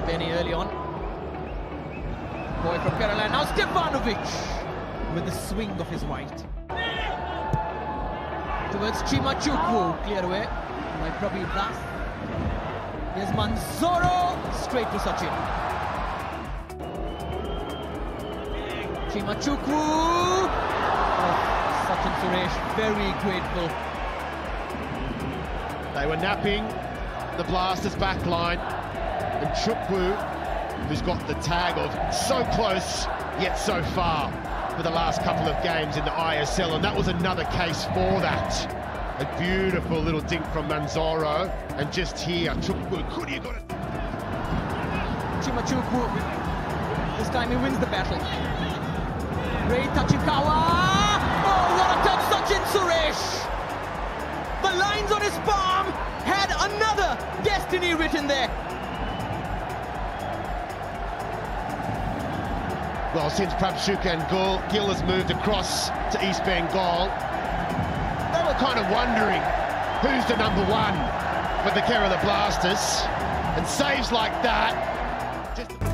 Benny early on. Boy from Kerala. Now Stevanovic with the swing of his right. Towards Chima Chukwu. Clear away by Prabir Das. Here's Manzorro. Straight to Sachin. Chima Chukwu. Oh, Sachin Suresh very grateful. They were napping the Blasters back line. And Chukwu, who's got the tag of so close yet so far for the last couple of games in the ISL, and that was another case for that. A beautiful little dink from Manzorro, and just here, Chukwu, could he got it? Chima Chukwu, this time he wins the battle. Rei Tachikawa, oh what a touch, Sachin Suresh! The lines on his palm had another destiny written there. Well, since Prabhsukhan Gill, Gill has moved across to East Bengal, they were kind of wondering who's the number one for the Kerala Blasters. And saves like that, just...